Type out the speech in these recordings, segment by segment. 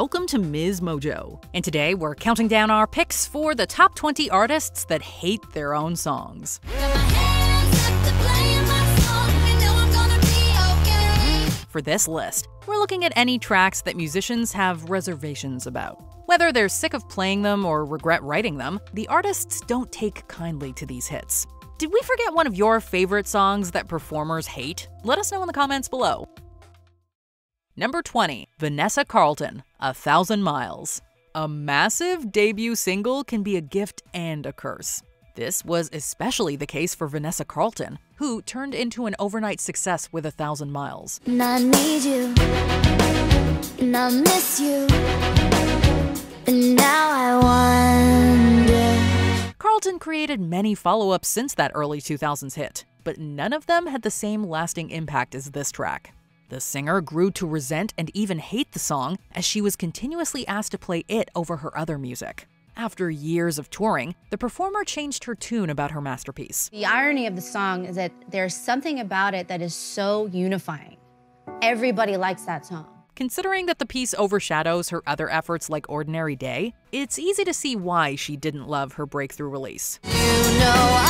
Welcome to Ms. Mojo. And today we're counting down our picks for the top 20 artists that hate their own songs. For this list, we're looking at any tracks that musicians have reservations about. Whether they're sick of playing them or regret writing them, the artists don't take kindly to these hits. Did we forget one of your favorite songs that performers hate? Let us know in the comments below. Number 20, Vanessa Carlton, A Thousand Miles. A massive debut single can be a gift and a curse. This was especially the case for Vanessa Carlton, who turned into an overnight success with A Thousand Miles. And I need you, and I miss you, and now I wonder. Carlton created many follow ups since that early 2000s hit, but none of them had the same lasting impact as this track. The singer grew to resent and even hate the song as she was continuously asked to play it over her other music. After years of touring, the performer changed her tune about her masterpiece. The irony of the song is that there's something about it that is so unifying. Everybody likes that song. Considering that the piece overshadows her other efforts like Ordinary Day, it's easy to see why she didn't love her breakthrough release. You know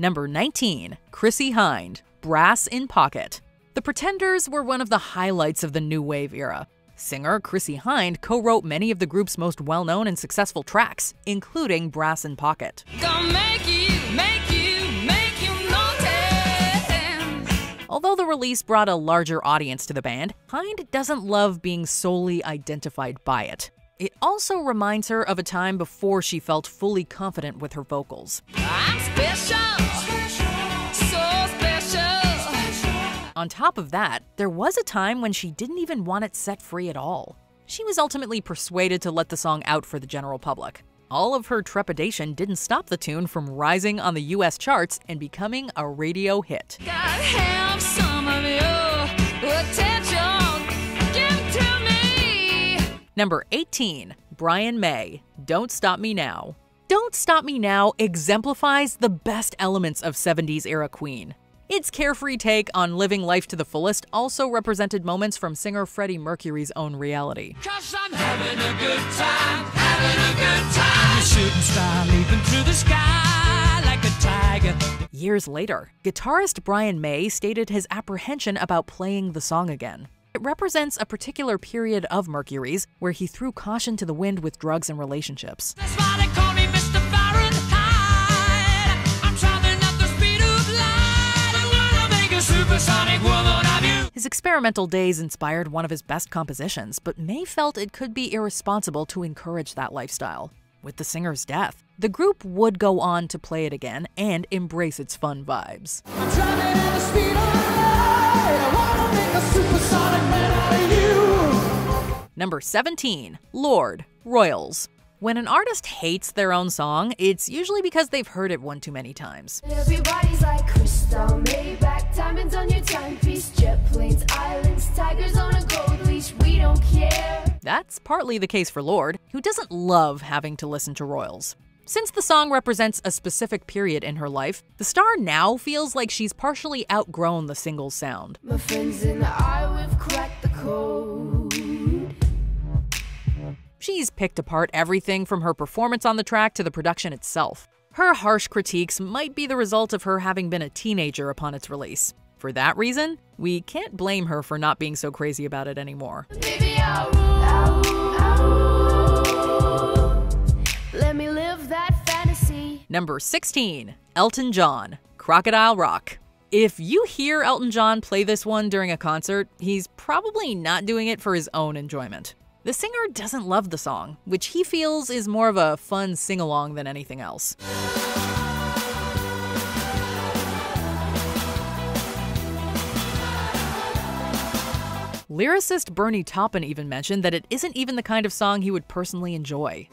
Number 19, Chrissie Hynde, Brass in Pocket. The Pretenders were one of the highlights of the new wave era. Singer Chrissie Hynde co wrote many of the group's most well known and successful tracks, including Brass in Pocket. Although the release brought a larger audience to the band, Hynde doesn't love being solely identified by it. It also reminds her of a time before she felt fully confident with her vocals. On top of that, there was a time when she didn't even want it set free at all. She was ultimately persuaded to let the song out for the general public. All of her trepidation didn't stop the tune from rising on the US charts and becoming a radio hit. Number 18, Brian May, Don't Stop Me Now. Don't Stop Me Now exemplifies the best elements of 70s era Queen. Its carefree take on living life to the fullest also represented moments from singer Freddie Mercury's own reality. Cause I'm having a good time, having a good time. Shooting star leaping through the sky like a tiger. Years later, guitarist Brian May stated his apprehension about playing the song again. It represents a particular period of Mercury's where he threw caution to the wind with drugs and relationships. His experimental days inspired one of his best compositions, but May felt it could be irresponsible to encourage that lifestyle. With the singer's death, the group would go on to play it again and embrace its fun vibes. I'm traveling at the speed of light. I wanna make a supersonic man out of you. Number 17, Lorde, Royals. When an artist hates their own song, it's usually because they've heard it one too many times. Everybody's like crystal, Maybach, diamonds on your timepiece, jet planes, islands, tigers on a gold leash. We don't care. That's partly the case for Lorde, who doesn't love having to listen to Royals. Since the song represents a specific period in her life, the star now feels like she's partially outgrown the single's sound. My friends and I, we've cracked the code. She's picked apart everything from her performance on the track to the production itself. Her harsh critiques might be the result of her having been a teenager upon its release. For that reason, we can't blame her for not being so crazy about it anymore. Baby, I'll. I'll rule. Let me live that fantasy. Number 16, Elton John, Crocodile Rock. If you hear Elton John play this one during a concert, he's probably not doing it for his own enjoyment. The singer doesn't love the song, which he feels is more of a fun sing along than anything else. Lyricist Bernie Taupin even mentioned that it isn't even the kind of song he would personally enjoy.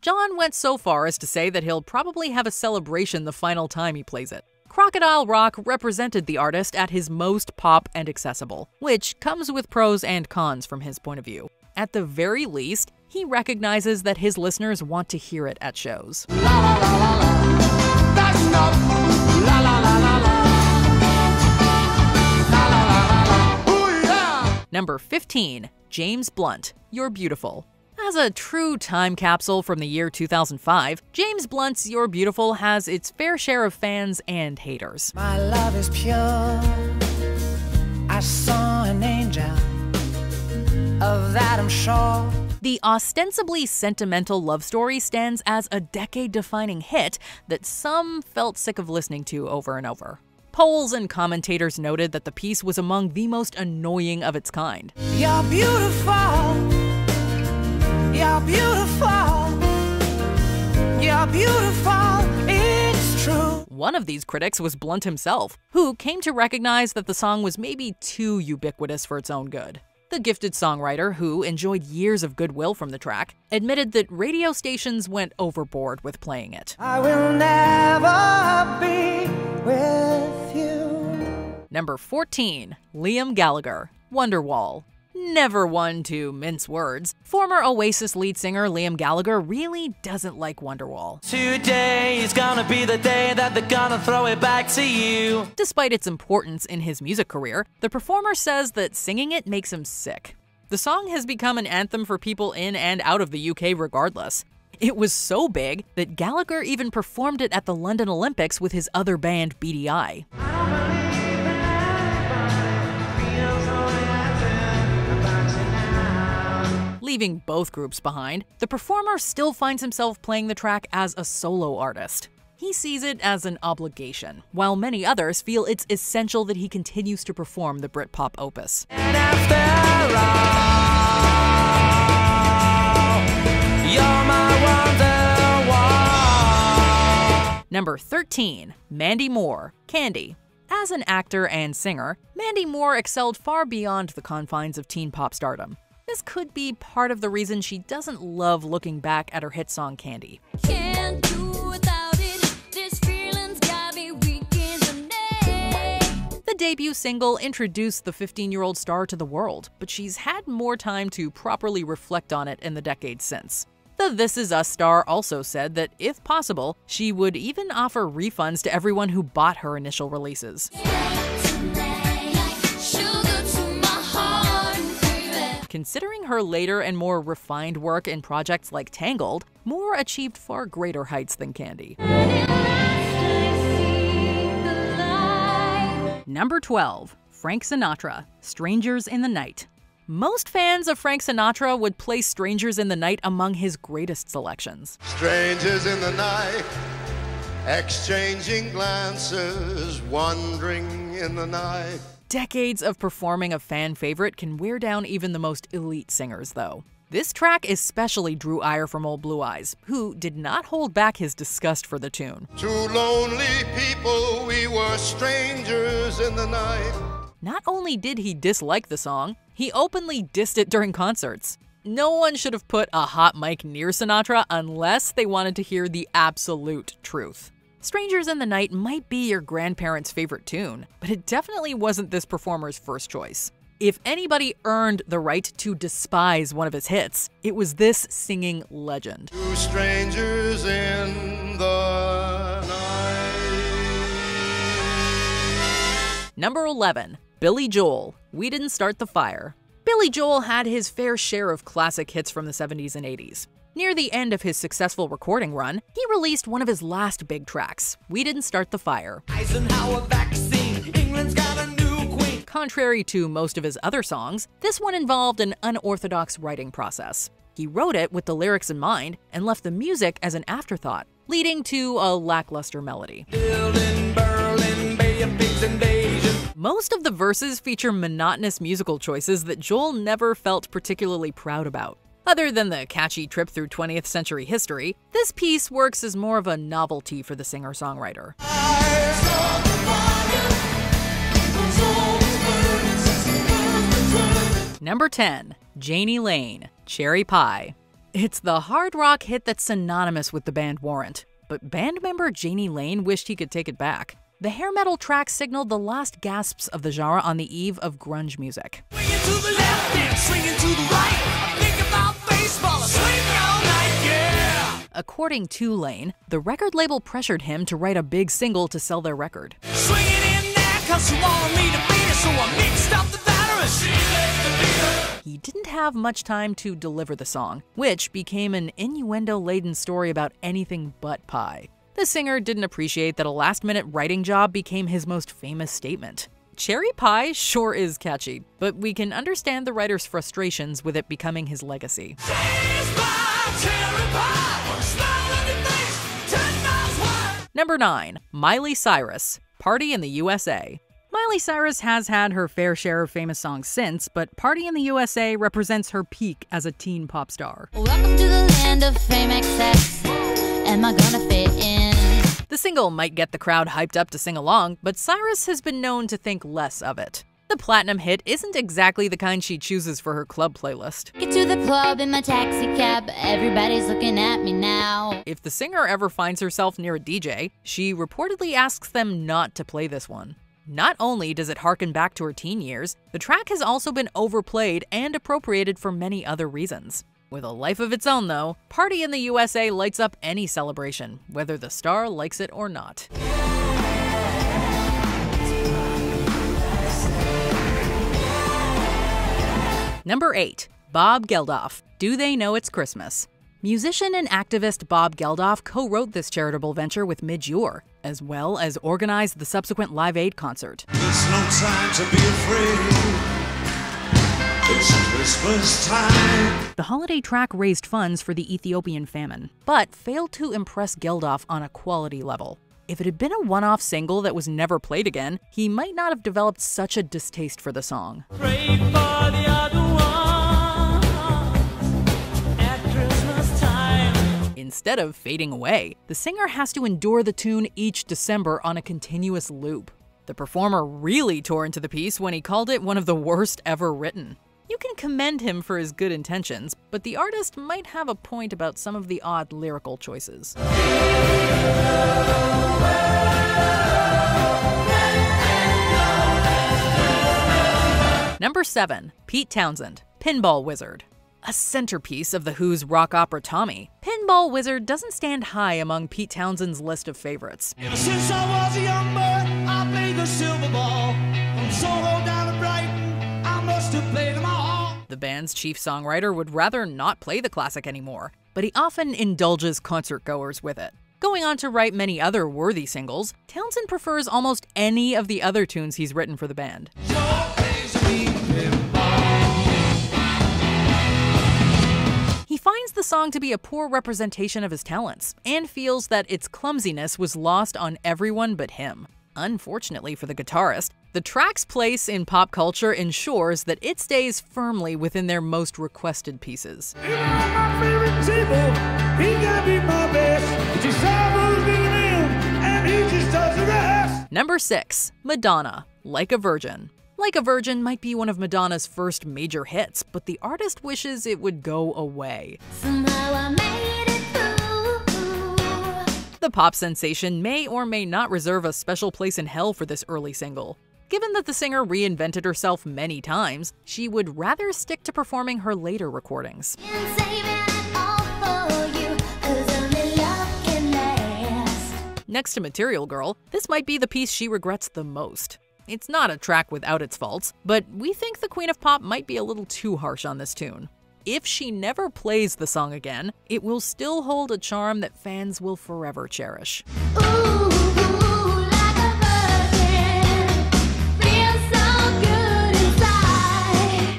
John went so far as to say that he'll probably have a celebration the final time he plays it. Crocodile Rock represented the artist at his most pop and accessible, which comes with pros and cons from his point of view. At the very least, he recognizes that his listeners want to hear it at shows. La la la Number 15, James Blunt, You're Beautiful. As a true time capsule from the year 2005, James Blunt's You're Beautiful has its fair share of fans and haters. My love is pure. I saw an angel. Of that I'm sure. The ostensibly sentimental love story stands as a decade defining hit that some felt sick of listening to over and over. Polls and commentators noted that the piece was among the most annoying of its kind. You're beautiful. You're beautiful. You're beautiful. It's true. One of these critics was Blunt himself, who came to recognize that the song was maybe too ubiquitous for its own good. The gifted songwriter, who enjoyed years of goodwill from the track, admitted that radio stations went overboard with playing it. I will never be with you. Number 14, Liam Gallagher, Wonderwall. Never one to mince words, former Oasis lead singer Liam Gallagher really doesn't like Wonderwall. Today is gonna be the day that they're gonna throw it back to you. Despite its importance in his music career, the performer says that singing it makes him sick. The song has become an anthem for people in and out of the UK regardless. It was so big that Gallagher even performed it at the London Olympics with his other band Beady Eye. Leaving both groups behind, the performer still finds himself playing the track as a solo artist. He sees it as an obligation, while many others feel it's essential that he continues to perform the Britpop opus. All, you're my wonderwall. Number 13, Mandy Moore, Candy. As an actor and singer, Mandy Moore excelled far beyond the confines of teen pop stardom. This could be part of the reason she doesn't love looking back at her hit song Candy. Can't do without it. This feeling's got me weak in the. The debut single introduced the 15 year old star to the world, but she's had more time to properly reflect on it in the decades since. The This Is Us star also said that, if possible, she would even offer refunds to everyone who bought her initial releases. Sugar Considering her later and more refined work in projects like Tangled, Moore achieved far greater heights than Candy. Number 12, Frank Sinatra, Strangers in the Night. Most fans of Frank Sinatra would place Strangers in the Night among his greatest selections. Strangers in the night, exchanging glances, wandering in the night. Decades of performing a fan favorite can wear down even the most elite singers, though. This track especially drew ire from Old Blue Eyes, who did not hold back his disgust for the tune. Two lonely people, we were strangers in the night. Not only did he dislike the song, he openly dissed it during concerts. No one should have put a hot mic near Sinatra unless they wanted to hear the absolute truth. Strangers in the Night might be your grandparents' favorite tune, but it definitely wasn't this performer's first choice. If anybody earned the right to despise one of his hits, it was this singing legend. Two strangers in the night. Number 11, Billy Joel, We Didn't Start the Fire. Billy Joel had his fair share of classic hits from the 70s and 80s. Near the end of his successful recording run, he released one of his last big tracks, We Didn't Start the Fire. Eisenhower vaccine. England's got a new queen. Contrary to most of his other songs, this one involved an unorthodox writing process. He wrote it with the lyrics in mind and left the music as an afterthought, leading to a lackluster melody. Building Berlin, Bay of Pigs invasion. Most of the verses feature monotonous musical choices that Joel never felt particularly proud about. Other than the catchy trip through 20th century history, this piece works as more of a novelty for the singer songwriter. Number 10, Jani Lane, Cherry Pie. It's the hard rock hit that's synonymous with the band Warrant, but band member Jani Lane wished he could take it back. The hair metal track signaled the last gasps of the genre on the eve of grunge music. According to Lane, the record label pressured him to write a big single to sell their record. Swing it in there, cause she wanted me to beat her, so I mixed up the batter and she left the beater. He didn't have much time to deliver the song, which became an innuendo laden story about anything but pie. The singer didn't appreciate that a last minute writing job became his most famous statement. Cherry pie sure is catchy, but we can understand the writer's frustrations with it becoming his legacy. Number 9. Miley Cyrus, Party in the USA. Miley Cyrus has had her fair share of famous songs since, but Party in the USA represents her peak as a teen pop star. Welcome to the land of fame excess. Am I gonna fit in? The single might get the crowd hyped up to sing along, but Cyrus has been known to think less of it. The platinum hit isn't exactly the kind she chooses for her club playlist. Get to the club in my taxi cab. Everybody's looking at me now. If the singer ever finds herself near a DJ, she reportedly asks them not to play this one. Not only does it harken back to her teen years, the track has also been overplayed and appropriated for many other reasons. With a life of its own, though, Party in the USA lights up any celebration, whether the star likes it or not. Number 8. Bob Geldof. Do They Know It's Christmas? Musician and activist Bob Geldof co wrote this charitable venture with Midge Ure, as well as organized the subsequent Live Aid concert. There's no time to be afraid. It's Christmas time. The holiday track raised funds for the Ethiopian famine, but failed to impress Geldof on a quality level. If it had been a one off single that was never played again, he might not have developed such a distaste for the song. Instead of fading away, the singer has to endure the tune each December on a continuous loop. The performer really tore into the piece when he called it one of the worst ever written. You can commend him for his good intentions, but the artist might have a point about some of the odd lyrical choices. Number 7. Pete Townshend, Pinball Wizard. A centerpiece of The Who's rock opera Tommy, Pinball Wizard doesn't stand high among Pete Townshend's list of favorites. Ever since I was a young boy, I played the silver ball. From Soho down to Brighton, I must have played them all. The band's chief songwriter would rather not play the classic anymore, but he often indulges concertgoers with it. Going on to write many other worthy singles, Townshend prefers almost any of the other tunes he's written for the band. Finds the song to be a poor representation of his talents, and feels that its clumsiness was lost on everyone but him. Unfortunately for the guitarist, the track's place in pop culture ensures that it stays firmly within their most requested pieces. Even on my favorite table, he gotta be my best. It's just how who's being him, and he just does the rest. Number 6. Madonna, Like a Virgin. Like a Virgin might be one of Madonna's first major hits, but the artist wishes it would go away. Somehow I made it. The pop sensation may or may not reserve a special place in hell for this early single. Given that the singer reinvented herself many times, she would rather stick to performing her later recordings. And saving it all for you, 'cause only love can last. Next to Material Girl, this might be the piece she regrets the most. It's not a track without its faults, but we think the Queen of Pop might be a little too harsh on this tune. If she never plays the song again, it will still hold a charm that fans will forever cherish. Ooh.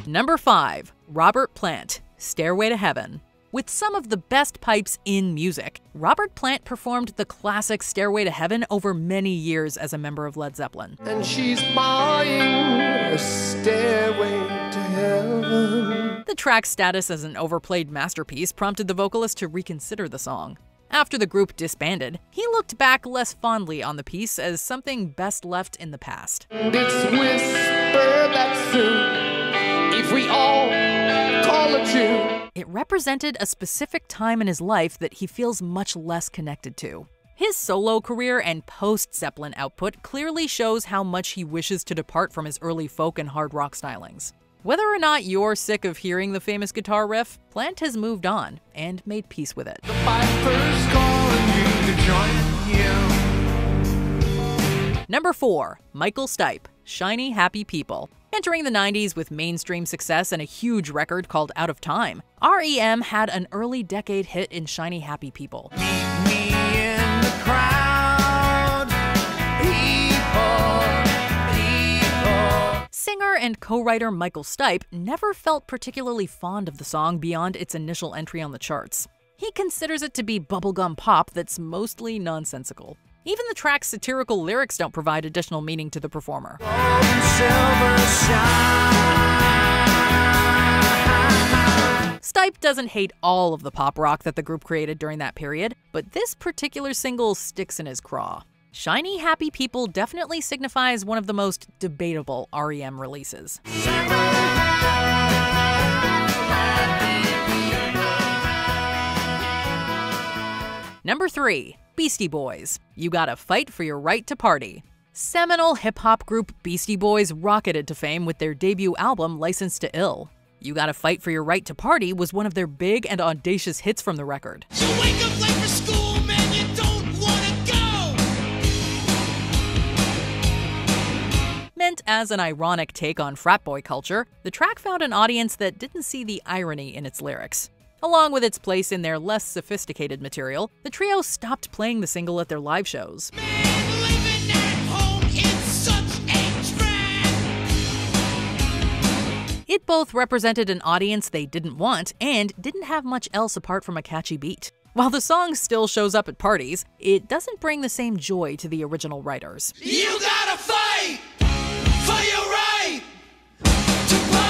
Number 5. Robert Plant, Stairway to Heaven. With some of the best pipes in music, Robert Plant performed the classic Stairway to Heaven over many years as a member of Led Zeppelin. And she's buying a stairway to heaven. The track's status as an overplayed masterpiece prompted the vocalist to reconsider the song. After the group disbanded, he looked back less fondly on the piece as something best left in the past. It's whispered that soon, if we all call it June. It represented a specific time in his life that he feels much less connected to. His solo career and post Zeppelin output clearly shows how much he wishes to depart from his early folk and hard rock stylings. Whether or not you're sick of hearing the famous guitar riff, Plant has moved on and made peace with it. Piper's calling you to join you. Number 4, Michael Stipe, Shiny Happy People. Entering the 90s with mainstream success and a huge record called Out of Time, REM had an early decade hit in Shiny Happy People. Me in the crowd. People, people. Singer and co writer Michael Stipe never felt particularly fond of the song beyond its initial entry on the charts. He considers it to be bubblegum pop that's mostly nonsensical. Even the track's satirical lyrics don't provide additional meaning to the performer. Stipe doesn't hate all of the pop rock that the group created during that period, but this particular single sticks in his craw. Shiny Happy People definitely signifies one of the most debatable REM releases. Number 3, Beastie Boys. You Gotta Fight for Your Right to Party. Seminal hip hop group Beastie Boys rocketed to fame with their debut album, Licensed to Ill. You Gotta Fight for Your Right to Party was one of their big and audacious hits from the record. You wake up late for school, man, you don't wanna go. Meant as an ironic take on frat boy culture, the track found an audience that didn't see the irony in its lyrics. Along with its place in their less sophisticated material, the trio stopped playing the single at their live shows. Man, living at home is such a drag. It both represented an audience they didn't want and didn't have much else apart from a catchy beat. While the song still shows up at parties, it doesn't bring the same joy to the original writers. You gotta fight for your right to party.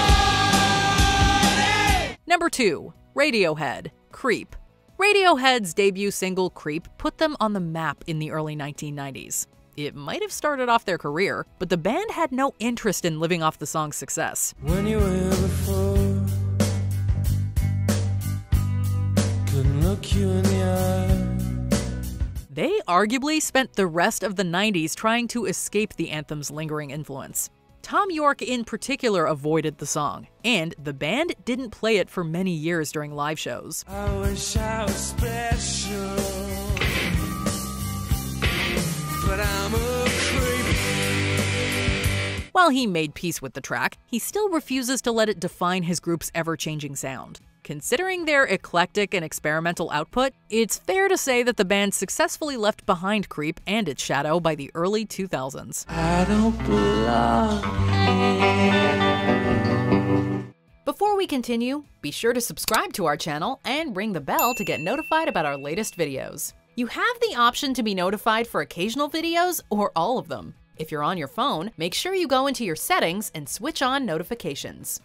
Number 2, Radiohead, Creep. Radiohead's debut single Creep put them on the map in the early 1990s. It might have started off their career, but the band had no interest in living off the song's success. When you were before, couldn't look you in the eye. They arguably spent the rest of the 90s trying to escape the anthem's lingering influence. Thom Yorke, in particular, avoided the song, and the band didn't play it for many years during live shows. I I was special, but I'm a creep. While he made peace with the track, he still refuses to let it define his group's ever changing sound. Considering their eclectic and experimental output, it's fair to say that the band successfully left behind Creep and its shadow by the early 2000s. I don't belong. Before we continue, be sure to subscribe to our channel and ring the bell to get notified about our latest videos. You have the option to be notified for occasional videos or all of them. If you're on your phone, make sure you go into your settings and switch on notifications.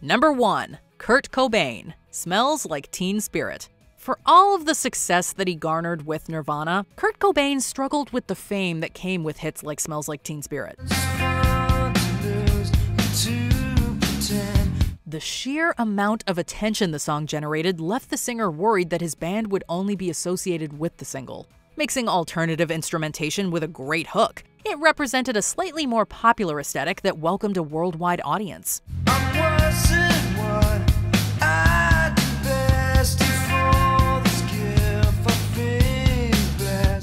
Number 1. Kurt Cobain, Smells Like Teen Spirit. For all of the success that he garnered with Nirvana, Kurt Cobain struggled with the fame that came with hits like Smells Like Teen Spirit. The sheer amount of attention the song generated left the singer worried that his band would only be associated with the single. Mixing alternative instrumentation with a great hook, it represented a slightly more popular aesthetic that welcomed a worldwide audience.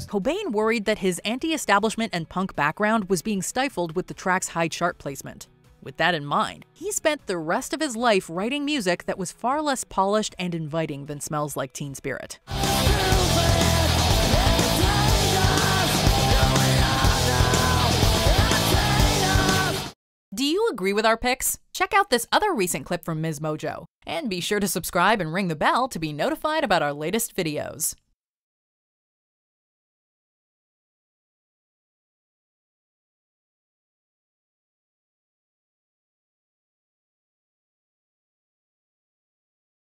Cobain worried that his anti establishment and punk background was being stifled with the track's high chart placement. With that in mind, he spent the rest of his life writing music that was far less polished and inviting than Smells Like Teen Spirit. Do you agree with our picks? Check out this other recent clip from Ms. Mojo. And be sure to subscribe and ring the bell to be notified about our latest videos.